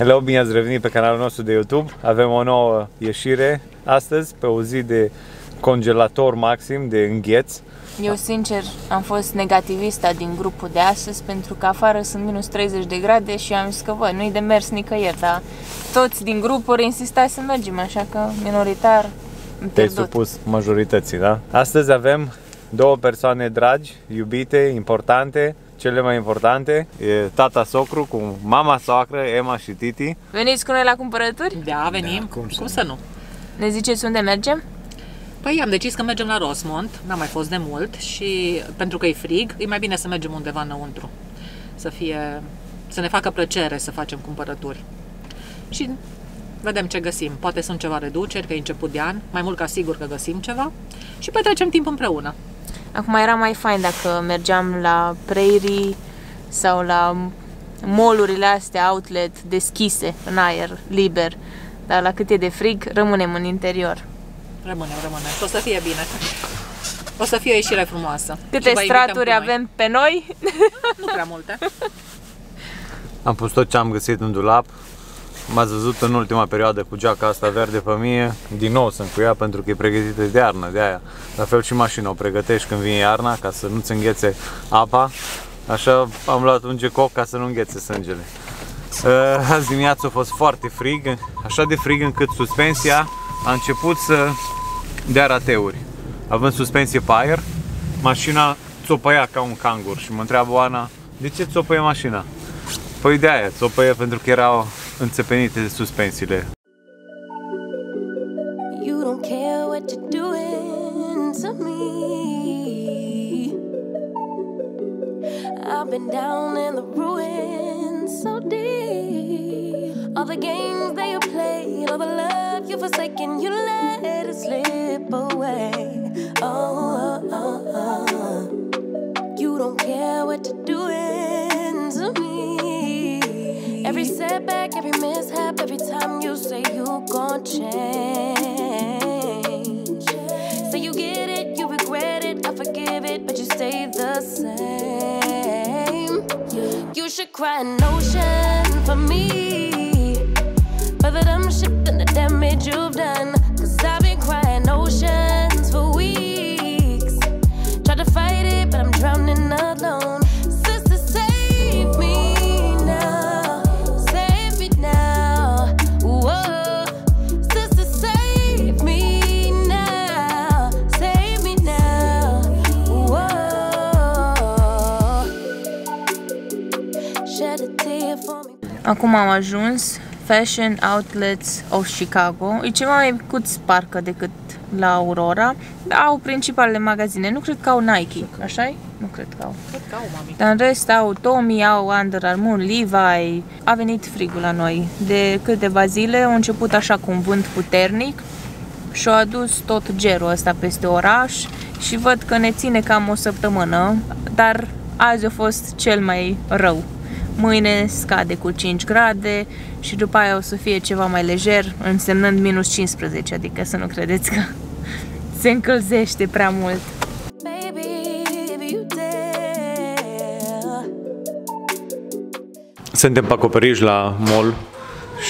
Hello, bine ați revenit pe canalul nostru de YouTube. Avem o nouă ieșire astăzi, pe o zi de congelator maxim, de îngheț. Eu, sincer, am fost negativista din grupul de astăzi pentru că afară sunt minus 30 de grade și am zis că, bă, nu-i de mers nicăieri, dar toți din grupuri insista să mergem, așa că minoritar am Te-ai pierdut. supus majorității, da? Astăzi avem două persoane dragi, iubite, importante, cele mai importante. E tata socru cu mama soacră, Emma și Titi. Veniți cu noi la cumpărături? Da, venim. cum să cum să nu? Ne ziceți unde mergem? Păi am decis că mergem la Rosmont, n-am mai fost de mult și pentru că e frig, e mai bine să mergem undeva înăuntru. Să fie, să ne facă plăcere să facem cumpărături. Și vedem ce găsim. Poate sunt ceva reduceri, că e început de an, mai mult ca sigur că găsim ceva și petrecem timp împreună. Acum era mai fain dacă mergeam la prairie sau la molurile astea, outlet deschise, în aer, liber. Dar la cât e de frig, rămânem în interior. Rămânem, rămânem. Și o să fie bine. O să fie o ieșire frumoasă. Câte Și vă invităm straturi cu noi. avem pe noi? Nu prea multe. Am pus tot ce am găsit în dulap. M-ați văzut în ultima perioadă cu geaca asta verde pe mie. Din nou sunt cu ea pentru că e pregătită de iarnă, de aia. La fel și mașina o pregătești când vine iarna ca să nu-ți înghețe apa. Așa am luat un gecoc ca să nu înghețe sângele. Uh, Azi dimineața a fost foarte frig, așa de frig încât suspensia a început să dea rateuri. Având suspensie pe aer, mașina țopăia ca un cangur și mă întreabă Oana, de ce țopăie mașina? Păi de aia, țopăie pentru că erau înțepenite suspensiile. You don't care what you're doing to me. I've been down in the ruins so deep. All the games that you played, all the love you forsaken, you let it slip away. Oh, oh, oh, oh. You don't care what you're Every setback, every mishap, every time you say you gon' change. Say you get it, you regret it, I forgive it, but you stay the same. You should cry an ocean for me. For the dumb shit and the damage you've done. Cause I've been crying oceans for weeks. Try to fight it, but I'm drowning alone. Acum am ajuns Fashion Outlets of Chicago. E ceva mai micuț parcă decât la Aurora. Dar au principalele magazine. Nu cred că au Nike, așa -i? Nu cred că au. Cred că au, mami. Dar în rest au Tommy, au Under Armour, Levi. A venit frigul la noi. De câteva zile a început așa cu un vânt puternic și a adus tot gerul ăsta peste oraș și văd că ne ține cam o săptămână, dar azi a fost cel mai rău. Mâine scade cu 5 grade și după aia o să fie ceva mai lejer, însemnând minus 15, adică să nu credeți că se încălzește prea mult. Baby, if you dare. Suntem pe acoperiș la mall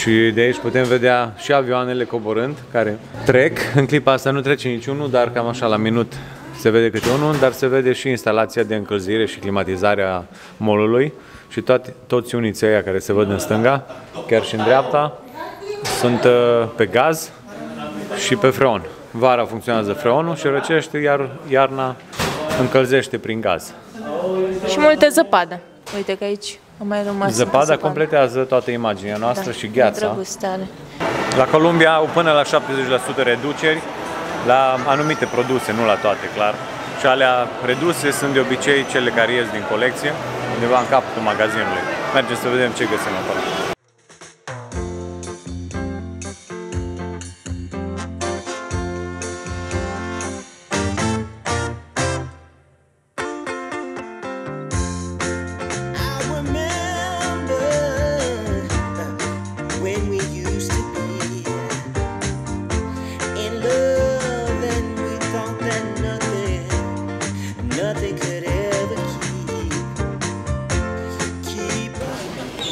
și de aici putem vedea și avioanele coborând care trec. În clipa asta nu trece niciunul, dar cam așa la minut se vede câte unul, dar se vede și instalația de încălzire și climatizare a mall-ului și toate, toți uniții ăia care se văd în stânga, chiar și în dreapta, sunt uh, pe gaz și pe freon. Vara funcționează freonul și răcește, iar iarna încălzește prin gaz. Și multă zăpadă. Uite că aici a mai rămas Zăpada completează toată imaginea noastră și gheața. drăguț tare. La Columbia au până la 70% reduceri la anumite produse, nu la toate, clar. Și alea reduse sunt de obicei cele care ies din colecție, undeva în capul magazinului. Mergem să vedem ce găsim acolo.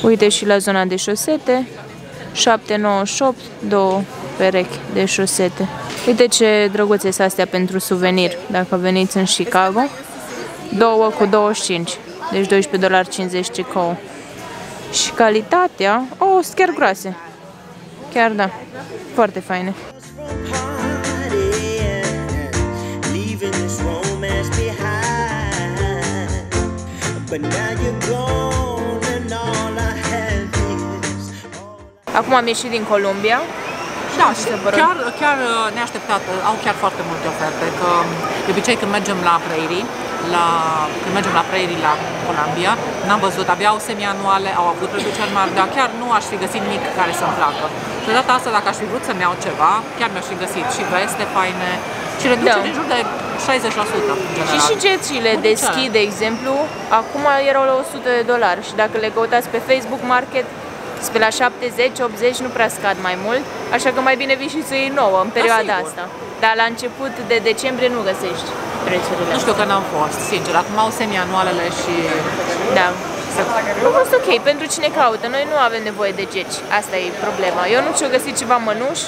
Uite și la zona de șosete, 7,98, două perechi de șosete. Uite ce drăguțe sunt astea pentru suvenir, dacă veniți în Chicago. Două cu 25, deci 12 dolari 50 tricou. Și calitatea, oh, sunt chiar groase. Chiar da, foarte faine. partying, leaving this romance behind. But now you're gone, Acum am ieșit din Columbia. Da, Și și se pără- chiar, chiar uh, neașteptat, uh, au chiar foarte multe oferte, că um, de obicei când mergem la Prairie, la, când mergem la Prairie la Columbia, n-am văzut, abia au semianuale, au avut reduceri mari, dar chiar nu aș fi găsit nimic care să-mi placă. De data asta, dacă aș fi vrut să-mi iau ceva, chiar mi-aș fi găsit și veste faine și reduceri Da. în jur de 60% în general. Și și gețile de Mulți schi, ani. de exemplu, acum erau la 100 de dolari și dacă le căutați pe Facebook Market, spre la 70-80 nu prea scad mai mult, așa că mai bine vii și să iei nouă în perioada sigur. asta. Dar la început de decembrie nu găsești prețurile. Nu știu că n-am fost, sincer, acum au semianualele și Da. A fost ok pentru cine caută. Noi nu avem nevoie de geci. Asta e problema. Eu nu și-o găsit ceva mănuși.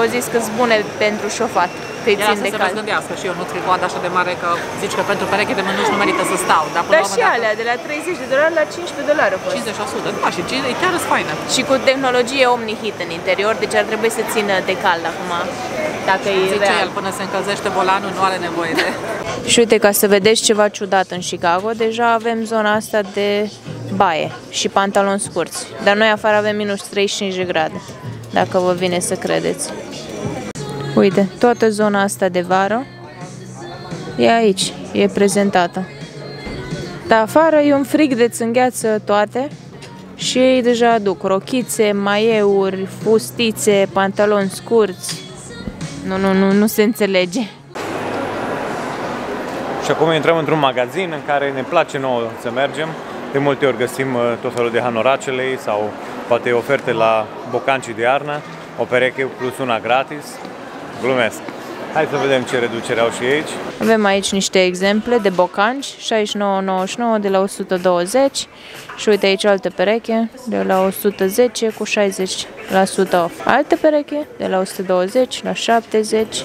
O zis că sunt bune pentru șofat. Că-i Era țin să de se cald. răzgândească și eu nu tricoada așa de mare că zici că pentru pereche de mânuși nu merită să stau. Dar până Dar la și urmă, dacă- alea, de la 30 de dolari la 15 dolari au fost. 50%. Da, și ci- chiar sunt faine. Și cu tehnologie OmniHeat în interior, deci ar trebui să țină de cald acum, dacă e Zice real. el, până se încălzește volanul, nu are nevoie de... Și uite, ca să vedeți ceva ciudat în Chicago, deja avem zona asta de baie și pantaloni scurți. Dar noi afară avem minus 35 de grade, dacă vă vine să credeți. Uite, toată zona asta de vară e aici, e prezentată. Dar afară e un frig de îngheață toate și ei deja aduc rochițe, maieuri, fustițe, pantaloni scurți. Nu, nu, nu, nu se înțelege. Și acum intrăm într-un magazin în care ne place nouă să mergem. De multe ori găsim uh, tot felul de hanoracelei sau poate oferte la bocancii de iarnă, o pereche plus una gratis. Glumesc. Hai să vedem ce reducere au și aici. Avem aici niște exemple de bocanci, 69,99 de la 120 și uite aici altă pereche de la 110 cu 60% off. Altă pereche de la 120 la 70.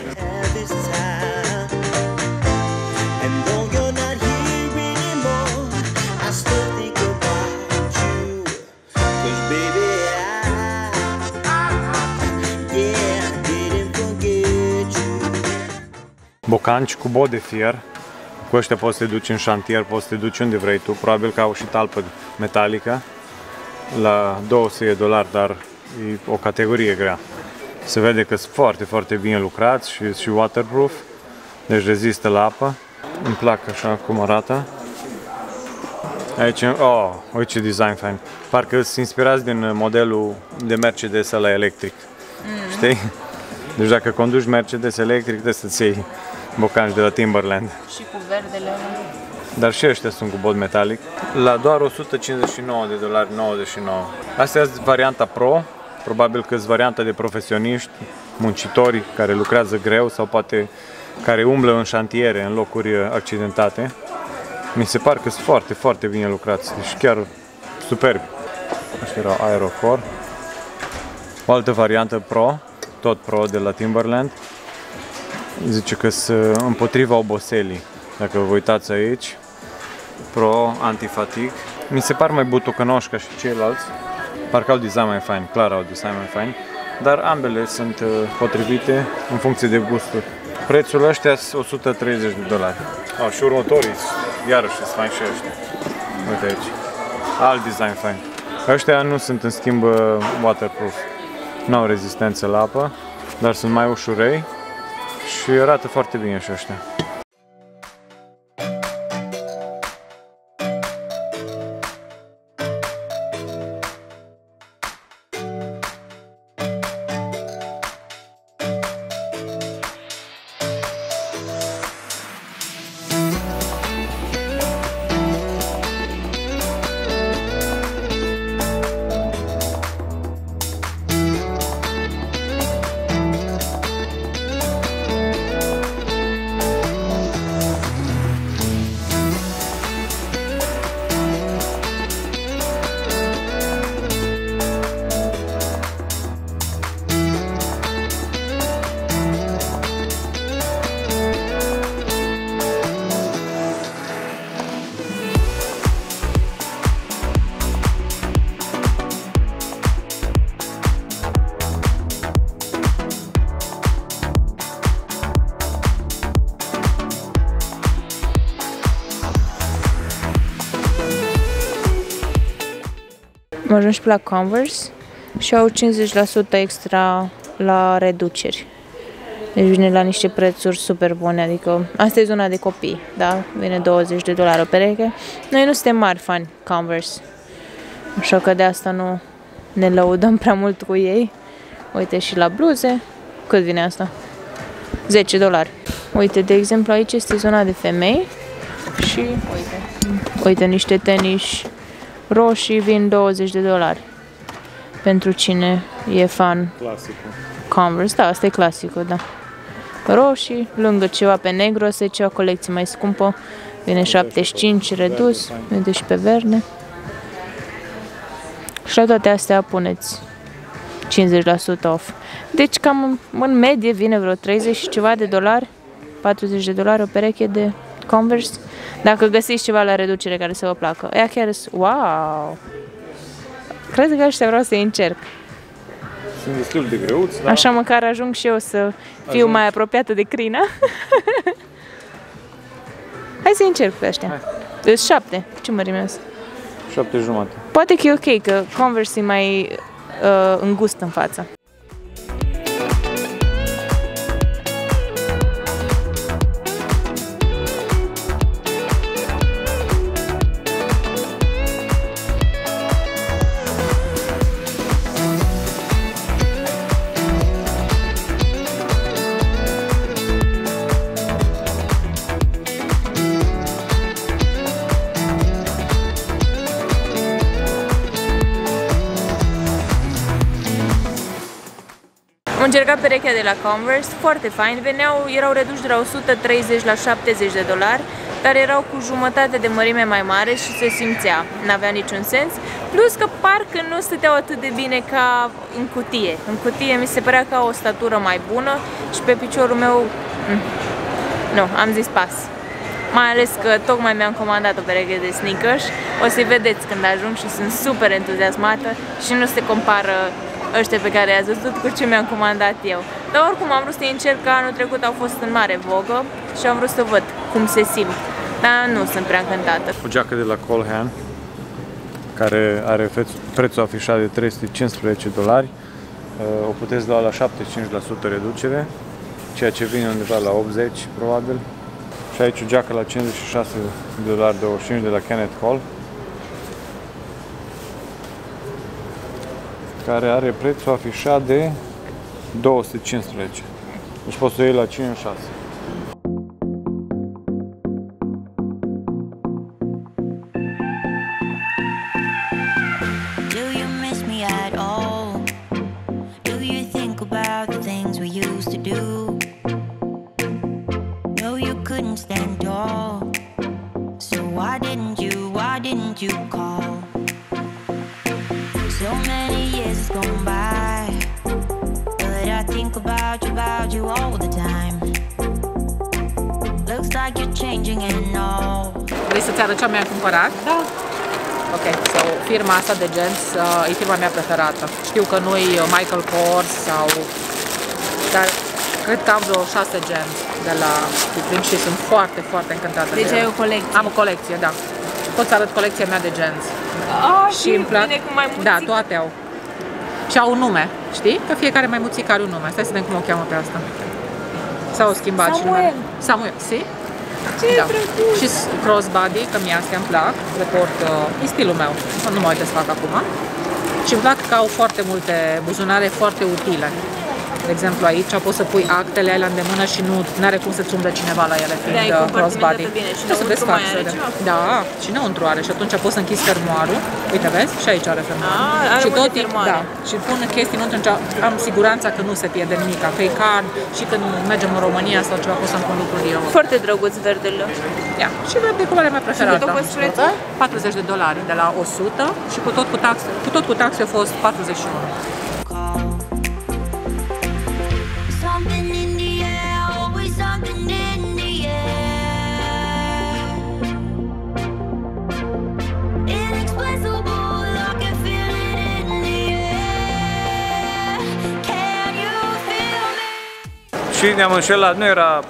Bocanci cu bod de fier. Cu ăștia poți să te duci în șantier, poți să te duci unde vrei tu. Probabil că au și talpă metalică la 200 de dolari, dar e o categorie grea. Se vede că sunt foarte, foarte bine lucrați și, și waterproof, deci rezistă la apă. Îmi plac așa cum arată. Aici, oh, uite ce design fain. Parcă sunt inspirați din modelul de Mercedes la electric. Știi? Deci dacă conduci Mercedes electric, trebuie să-ți iei bocanci de la Timberland. Și cu verdele. Dar și ăștia sunt cu bod metalic. La doar 159 de dolari 99. Astea sunt varianta Pro. Probabil că sunt varianta de profesioniști, muncitori care lucrează greu sau poate care umblă în șantiere, în locuri uh, accidentate. Mi se par că sunt foarte, foarte bine lucrați. Deci chiar superbi. Ăștia erau Aerocore. O altă variantă Pro, tot Pro de la Timberland. Zice că sunt împotriva oboselii. Dacă vă uitați aici, Pro Antifatig. Mi se par mai butucănoși ca și ceilalți. Parcă au design mai fain, clar au design mai fain. Dar ambele sunt uh, potrivite în funcție de gusturi. Prețul ăștia sunt 130 de dolari. Oh, și următorii, iarăși sunt fain și ăștia. Uite aici. Alt design fain. Ăștia nu sunt în schimb uh, waterproof. Nu au rezistență la apă, dar sunt mai ușurei și arată foarte bine și ăștia. Am ajuns și pe la Converse și au 50% extra la reduceri. Deci vine la niște prețuri super bune, adică asta e zona de copii, da? Vine 20 de dolari o pereche. Noi nu suntem mari fani Converse, așa că de asta nu ne lăudăm prea mult cu ei. Uite și la bluze, cât vine asta? 10 dolari. Uite, de exemplu, aici este zona de femei și uite, uite niște tenis roșii vin 20 de dolari. Pentru cine e fan Clasicul. Converse, da, asta e clasicul, da. Roșii, lângă ceva pe negru, asta e ceva colecție mai scumpă. Vine 75 redus, vede și pe verde. Și la toate astea puneți 50% off. Deci cam în medie vine vreo 30 și ceva de dolari, 40 de dolari o pereche de Converse. Dacă găsiți ceva la reducere care să vă placă. Ea chiar sunt, wow! Cred că ăștia vreau să-i încerc. Sunt destul de greuți, da? Așa măcar ajung și eu să fiu Ajungi. mai apropiată de Crina. Hai să încerc pe ăștia. Deci șapte. Ce mărime sunt? 7 jumate. Poate că e ok, că Converse e mai uh, îngust în față. Am încercat perechea de la Converse, foarte fain, veneau, erau reduși de la 130 la 70 de dolari, dar erau cu jumătate de mărime mai mare și se simțea, n-avea niciun sens, plus că parcă nu stăteau atât de bine ca în cutie. În cutie mi se părea că au o statură mai bună și pe piciorul meu, mm, nu, am zis pas. Mai ales că tocmai mi-am comandat o pereche de sneakers, o să-i vedeți când ajung și sunt super entuziasmată și nu se compară ăștia pe care i-ați văzut cu ce mi-am comandat eu. Dar oricum am vrut să încerc că anul trecut au fost în mare vogă și am vrut să văd cum se simt. Dar nu sunt prea încântată. O geacă de la Colhan, care are preț- prețul afișat de 315 dolari. Uh, O puteți lua la 75% reducere, ceea ce vine undeva la 80 probabil. Și aici o geacă la 56 de dolari 25 de la Kenneth Cole. Care are prețul afișat de 215. Deci poți să o iei la 56. Ok, so, firma asta de genți uh, e firma mea preferată. Știu că nu-i uh, Michael Kors sau... Dar cred că am vreo șase genți de la Supreme și sunt foarte, foarte încântată Deci de ai ele. o colecție. Am o colecție, da. Pot să arăt colecția mea de genți. Ah, Și îmi plac. vine cu mai mulți. Da, toate au. Și au un nume, știi? Că fiecare mai muțică are un nume. Stai să vedem cum o cheamă pe asta. S-au schimbat și Samuel. numele. Samuel, si? Ce Da. drăguț. Și s- crossbody, că mie astea îmi plac, le port, uh, e stilul meu, nu mă uit să fac acum. Și îmi plac că au foarte multe buzunare foarte utile. De exemplu, aici poți să pui actele alea îndemână și nu are cum să-ți umble cineva la ele, fiind ai uh, compartimentat crossbody. bine și Trebuie să înăuntru desfac mai să are vedem. ceva? Da, și înăuntru are și atunci poți să închizi fermoarul. Uite, vezi? Și aici are fermoarul. Ah, are și multe tot, fermoare. da, și pun chestii înăuntru, atunci am siguranța că nu se pierde nimic, că e card și când mergem în România sau ceva pot să-mi pun lucruri eu. Foarte drăguț verdele. Ia. Și verde culoarea mea preferată. cât a fost prețul? 40 de dolari de la 100 și cu tot cu taxe, cu tot cu taxe a fost 41. Și ne-am înșelat, nu era 49,99,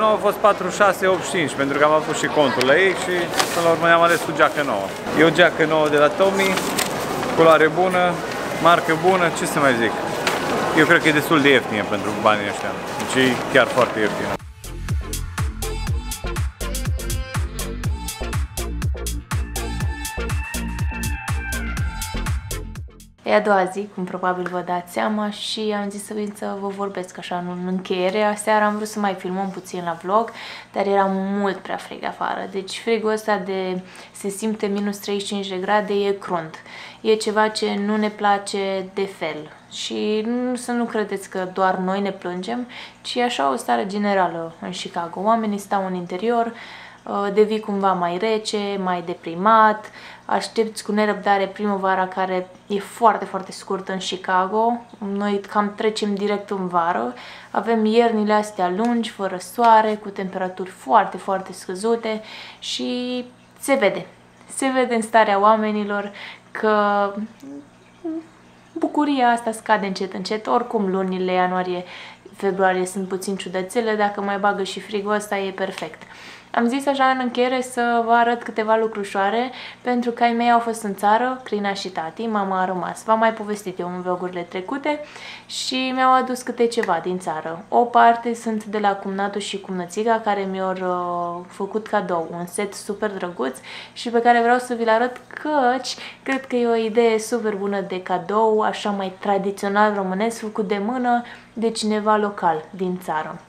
a fost 46,85 pentru că am avut și contul la ei și până la urmă ne-am ales cu geacă nouă. E o geacă nouă de la Tommy, Culoare bună, marcă bună, ce să mai zic. Eu cred că e destul de ieftină pentru banii ăștia. Deci e chiar foarte ieftină. E a doua zi, cum probabil vă dați seama și am zis să vin să vă vorbesc așa în încheiere. Aseară am vrut să mai filmăm puțin la vlog, dar era mult prea frig afară. Deci frigul ăsta de se simte minus 35 de grade e crunt. E ceva ce nu ne place de fel. Și nu, să nu credeți că doar noi ne plângem, ci e așa o stare generală în Chicago. Oamenii stau în interior, uh, devii cumva mai rece, mai deprimat, aștepți cu nerăbdare primăvara care e foarte, foarte scurtă în Chicago. Noi cam trecem direct în vară. Avem iernile astea lungi, fără soare, cu temperaturi foarte, foarte scăzute și se vede. Se vede în starea oamenilor că bucuria asta scade încet, încet. Oricum lunile ianuarie, februarie sunt puțin ciudățele, dacă mai bagă și frigul ăsta e perfect. Am zis așa în încheiere să vă arăt câteva lucrușoare, pentru că ai mei au fost în țară, Crina și tati, mama a rămas. V-am mai povestit eu în vlogurile trecute și mi-au adus câte ceva din țară. O parte sunt de la cumnatul și cumnățiga care mi-au uh, făcut cadou, un set super drăguț și pe care vreau să vi-l arăt căci cred că e o idee super bună de cadou, așa mai tradițional românesc, făcut de mână de cineva local din țară.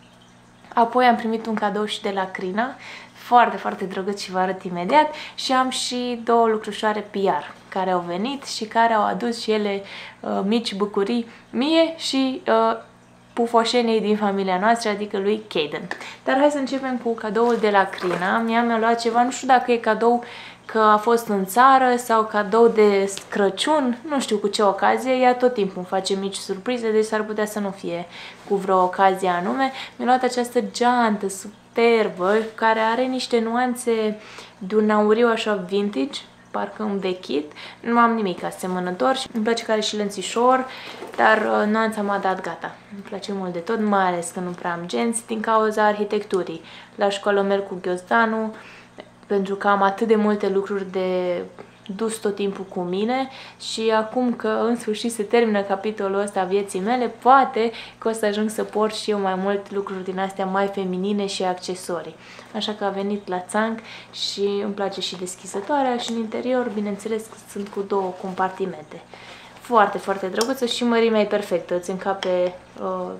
Apoi am primit un cadou și de la Crina, foarte, foarte drăguț și vă arăt imediat și am și două lucrușoare PR care au venit și care au adus și ele uh, mici bucurii mie și uh, pufoșenii din familia noastră, adică lui Caden. Dar hai să începem cu cadoul de la Crina. Mia mi-a luat ceva, nu știu dacă e cadou că a fost în țară sau cadou de Crăciun, nu știu cu ce ocazie, ea tot timpul îmi face mici surprize, deci s-ar putea să nu fie cu vreo ocazie anume. Mi-a luat această geantă superbă care are niște nuanțe de un auriu așa vintage, parcă învechit. Nu am nimic asemănător și îmi place că are și lănțișor, dar uh, nuanța m-a dat gata. Îmi place mult de tot, mai ales că nu prea am genți din cauza arhitecturii. La școală merg cu ghiozdanul, pentru că am atât de multe lucruri de dus tot timpul cu mine și acum că în sfârșit se termină capitolul ăsta a vieții mele, poate că o să ajung să port și eu mai mult lucruri din astea mai feminine și accesorii. Așa că a venit la țanc și îmi place și deschizătoarea și în interior, bineînțeles, că sunt cu două compartimente. Foarte, foarte drăguță și mărimea e perfectă, îți încape uh,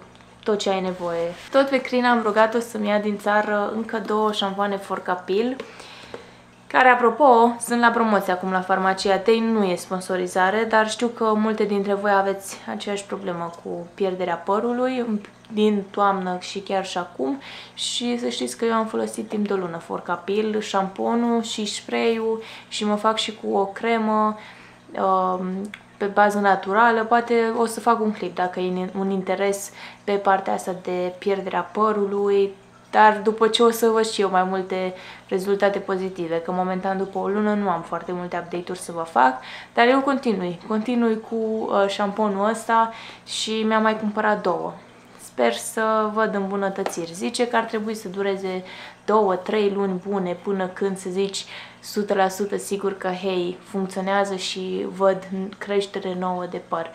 tot ce ai nevoie. Tot pe Crina am rugat-o să-mi ia din țară încă două șampoane Forcapil, care, apropo, sunt la promoție acum la farmacia Tei, nu e sponsorizare, dar știu că multe dintre voi aveți aceeași problemă cu pierderea părului din toamnă și chiar și acum. Și să știți că eu am folosit timp de o lună Forcapil, șamponul și spray-ul și mă fac și cu o cremă um, pe bază naturală, poate o să fac un clip dacă e un interes pe partea asta de pierderea părului, dar după ce o să văd și eu mai multe rezultate pozitive, că momentan după o lună nu am foarte multe update-uri să vă fac, dar eu continui, continui cu uh, șamponul ăsta și mi-am mai cumpărat două. Sper să văd îmbunătățiri. Zice că ar trebui să dureze 2-3 luni bune până când să zici 100% sigur că, hei, funcționează și văd creștere nouă de păr.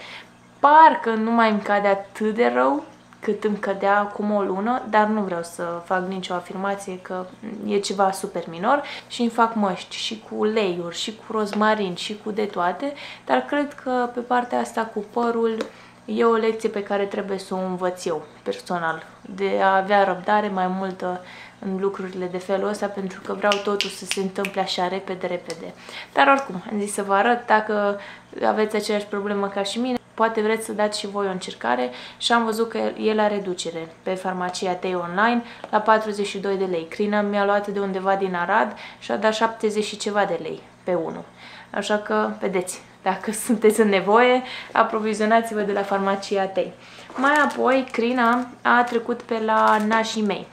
Parcă nu mai îmi cade atât de rău, cât îmi cădea acum o lună, dar nu vreau să fac nicio afirmație că e ceva super minor și îmi fac măști și cu uleiuri și cu rozmarin și cu de toate, dar cred că pe partea asta cu părul e o lecție pe care trebuie să o învăț eu personal, de a avea răbdare mai multă în lucrurile de felul ăsta pentru că vreau totul să se întâmple așa repede, repede. Dar oricum, am zis să vă arăt dacă aveți aceeași problemă ca și mine, poate vreți să dați și voi o încercare și am văzut că e la reducere pe farmacia Tei online la 42 de lei. Crina mi-a luat de undeva din Arad și a dat 70 și ceva de lei pe 1. Așa că, vedeți, dacă sunteți în nevoie, aprovizionați-vă de la farmacia Tei. Mai apoi, Crina a trecut pe la nașii mei.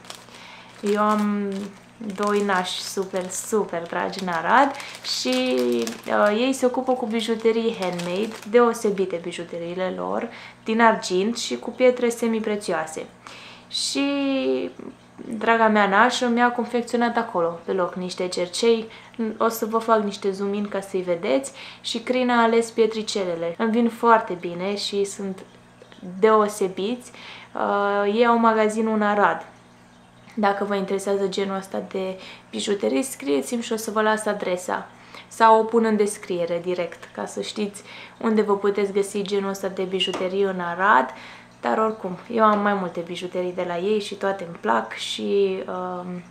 Eu am doi nași super, super dragi în Arad și uh, ei se ocupă cu bijuterii handmade, deosebite bijuteriile lor, din argint și cu pietre semiprețioase. Și draga mea nașă mi-a confecționat acolo, pe loc, niște cercei. O să vă fac niște zoom in ca să-i vedeți. Și Crin a ales pietricelele. Îmi vin foarte bine și sunt deosebiți. Uh, ei au magazinul în Arad. Dacă vă interesează genul ăsta de bijuterii, scrieți-mi și o să vă las adresa. Sau o pun în descriere direct, ca să știți unde vă puteți găsi genul ăsta de bijuterii în Arad. Dar oricum, eu am mai multe bijuterii de la ei și toate îmi plac și um,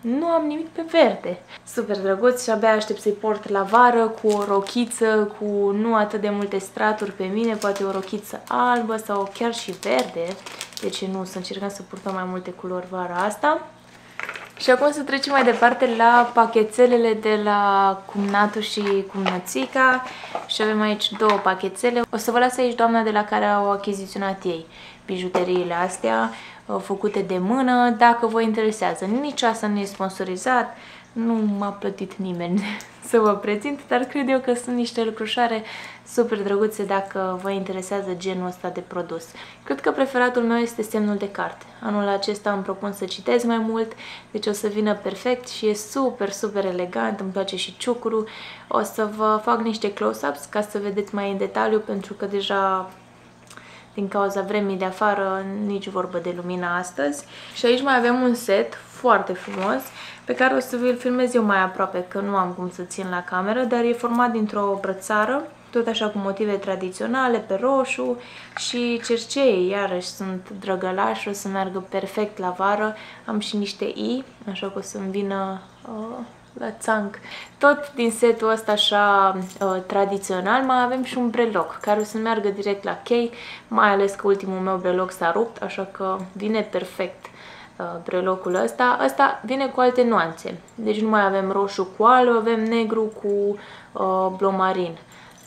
nu am nimic pe verde. Super drăguț și abia aștept să-i port la vară cu o rochiță, cu nu atât de multe straturi pe mine, poate o rochiță albă sau chiar și verde. De ce nu? Să încercăm să purtăm mai multe culori vara asta. Și acum să trecem mai departe la pachetelele de la cumnatul și cumnățica. Și avem aici două pachetele. O să vă las aici doamna de la care au achiziționat ei bijuteriile astea uh, făcute de mână, dacă vă interesează. Nici asta nu e sponsorizat, nu m-a plătit nimeni să vă prezint, dar cred eu că sunt niște lucrușoare super drăguțe dacă vă interesează genul ăsta de produs. Cred că preferatul meu este semnul de carte. Anul acesta îmi propun să citez mai mult, deci o să vină perfect și e super, super elegant, îmi place și ciucuru. O să vă fac niște close-ups ca să vedeți mai în detaliu, pentru că deja din cauza vremii de afară, nici vorbă de lumina astăzi. Și aici mai avem un set foarte frumos, pe care o să vi-l filmez eu mai aproape, că nu am cum să țin la cameră, dar e format dintr-o brățară, tot așa cu motive tradiționale, pe roșu și cercei, iarăși sunt drăgălași, o să meargă perfect la vară. Am și niște i, așa că o să-mi vină uh, la țanc. Tot din setul ăsta așa uh, tradițional mai avem și un breloc care o să meargă direct la chei, mai ales că ultimul meu breloc s-a rupt, așa că vine perfect uh, brelocul ăsta. Ăsta vine cu alte nuanțe, deci nu mai avem roșu cu alb, avem negru cu uh, blomarin,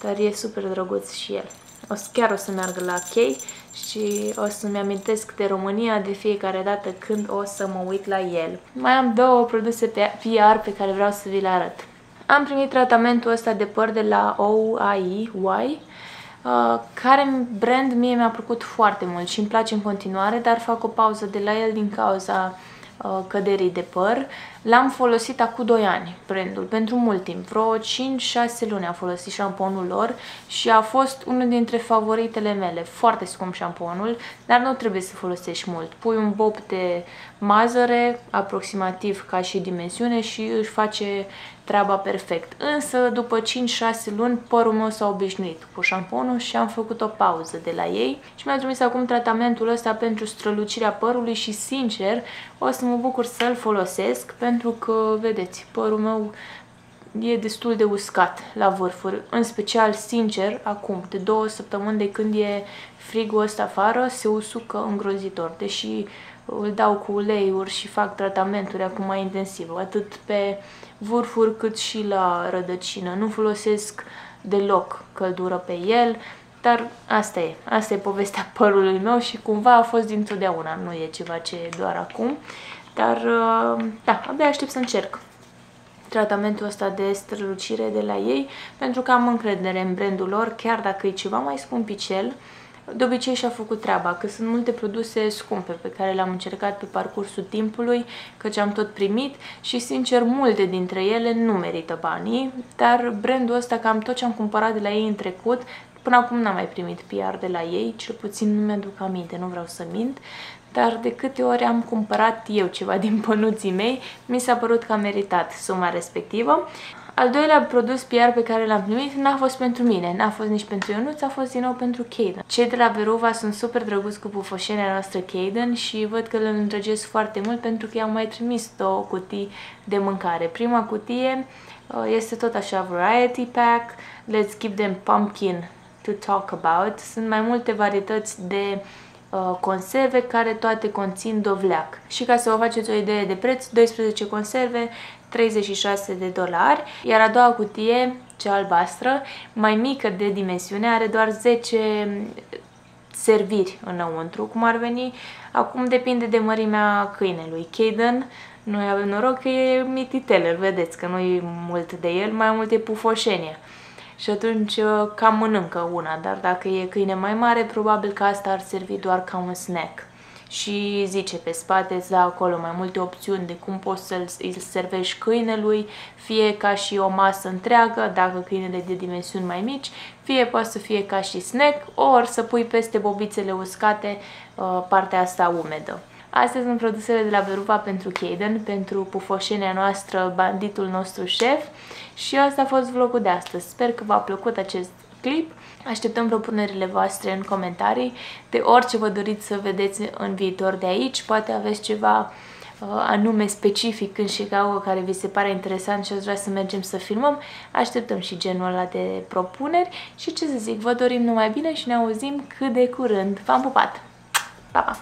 dar e super drăguț și el. O să, chiar o să meargă la chei și o să-mi amintesc de România de fiecare dată când o să mă uit la el. Mai am două produse pe PR pe care vreau să vi le arăt. Am primit tratamentul ăsta de păr de la OAI, Y, uh, care brand mie mi-a plăcut foarte mult și îmi place în continuare, dar fac o pauză de la el din cauza uh, căderii de păr. L-am folosit acum 2 ani, brandul, pentru mult timp. Vreo 5-6 luni am folosit șamponul lor și a fost unul dintre favoritele mele. Foarte scump șamponul, dar nu trebuie să folosești mult. Pui un bob de mazăre, aproximativ ca și dimensiune și își face treaba perfect. Însă, după 5-6 luni, părul meu s-a obișnuit cu șamponul și am făcut o pauză de la ei și mi-a trimis acum tratamentul ăsta pentru strălucirea părului și, sincer, o să mă bucur să-l folosesc pentru că, vedeți, părul meu e destul de uscat la vârfuri, în special, sincer, acum, de două săptămâni de când e frigul ăsta afară, se usucă îngrozitor, deși îl dau cu uleiuri și fac tratamenturi acum mai intensiv, atât pe vârfuri cât și la rădăcină. Nu folosesc deloc căldură pe el, dar asta e, asta e povestea părului meu și cumva a fost dintotdeauna, nu e ceva ce e doar acum, dar da, abia aștept să încerc tratamentul ăsta de strălucire de la ei, pentru că am încredere în brandul lor, chiar dacă e ceva mai scumpicel, de obicei și-a făcut treaba, că sunt multe produse scumpe pe care le-am încercat pe parcursul timpului, căci am tot primit și, sincer, multe dintre ele nu merită banii, dar brandul ăsta, cam tot ce am cumpărat de la ei în trecut, până acum n-am mai primit PR de la ei, cel puțin nu mi-aduc aminte, nu vreau să mint, dar de câte ori am cumpărat eu ceva din pănuții mei, mi s-a părut că a meritat suma respectivă. Al doilea produs PR pe care l-am primit n-a fost pentru mine, n-a fost nici pentru Ionuț, a fost din nou pentru Caden. Cei de la Veruva sunt super drăguți cu pufoșenia noastră Caden și văd că îl îndrăgesc foarte mult pentru că i-am mai trimis două cutii de mâncare. Prima cutie uh, este tot așa variety pack, let's give them pumpkin to talk about. Sunt mai multe varietăți de uh, conserve care toate conțin dovleac. Și ca să vă faceți o idee de preț, 12 conserve, 36 de dolari, iar a doua cutie, cea albastră, mai mică de dimensiune, are doar 10 serviri înăuntru, cum ar veni. Acum depinde de mărimea câinelui. Caden, noi avem noroc că e mititel, îl vedeți că nu e mult de el, mai mult e pufoșenie. Și atunci uh, cam mănâncă una, dar dacă e câine mai mare, probabil că asta ar servi doar ca un snack. Și zice pe spate să acolo mai multe opțiuni de cum poți să-l îl servești câinelui, fie ca și o masă întreagă, dacă câinele de dimensiuni mai mici, fie poate să fie ca și snack, ori să pui peste bobițele uscate uh, partea asta umedă. Astea sunt produsele de la Beruva pentru Caden, pentru pufoșenia noastră, banditul nostru șef și asta a fost vlogul de astăzi. Sper că v-a plăcut acest clip. Așteptăm propunerile voastre în comentarii de orice vă doriți să vedeți în viitor de aici. Poate aveți ceva uh, anume specific în Chicago care vi se pare interesant și ați vrea să mergem să filmăm. Așteptăm și genul ăla de propuneri și ce să zic, vă dorim numai bine și ne auzim cât de curând. V-am pupat! Pa, pa!